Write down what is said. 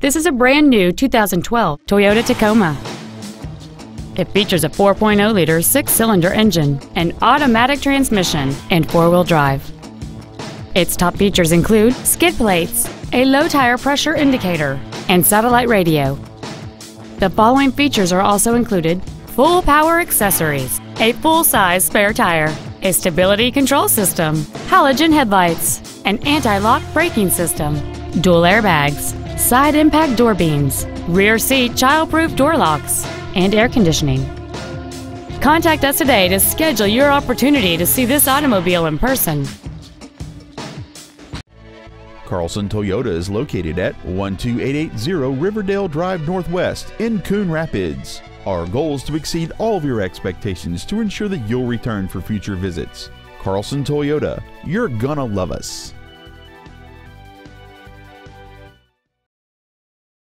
This is a brand new 2012 Toyota Tacoma. It features a 4.0-liter six-cylinder engine, an automatic transmission, and four-wheel drive. Its top features include skid plates, a low tire pressure indicator, and satellite radio. The following features are also included full power accessories, a full-size spare tire, a stability control system, halogen headlights, an anti-lock braking system, dual airbags, side impact door beams, rear seat child-proof door locks, and air conditioning. Contact us today to schedule your opportunity to see this automobile in person. Carlson Toyota is located at 12880 Riverdale Drive Northwest in Coon Rapids. Our goal is to exceed all of your expectations to ensure that you'll return for future visits. Carlson Toyota, you're gonna love us.